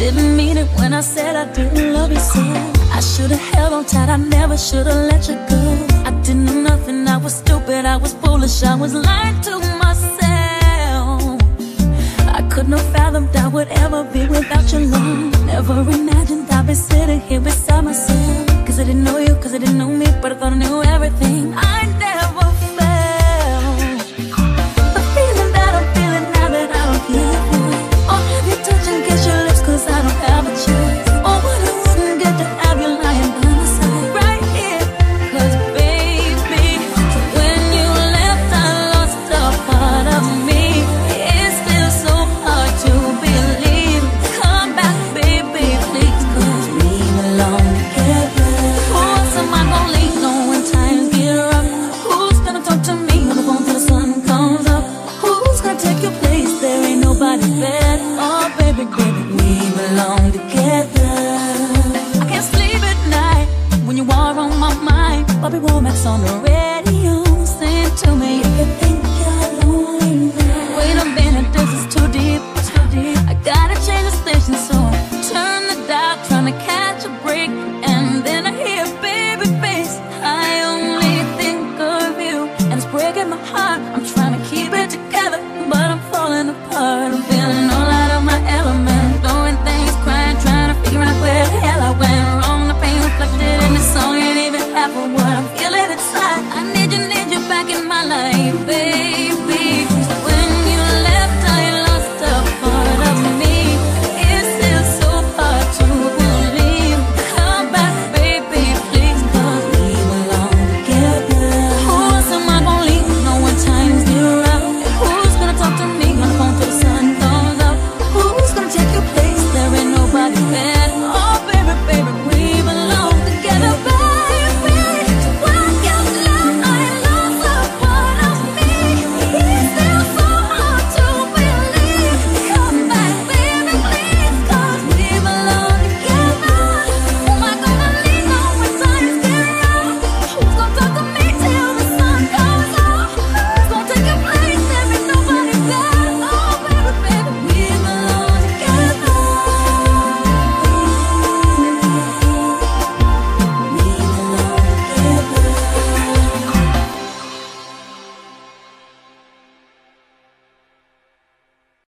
Didn't mean it when I said I didn't love you so. I should've held on tight, I never should've let you go. I didn't know nothing, I was stupid, I was foolish, I was lying to myself. I couldn't have fathomed I would ever be without your love. Never There ain't. Oh, baby, baby, we belong together. I can't sleep at night when you are on my mind. Bobby Womack's on the radio, sing to me if you think you're lonely. Wait a minute, this is too deep, too deep. I gotta change the station, so I turn the dial, trying to catch life, baby.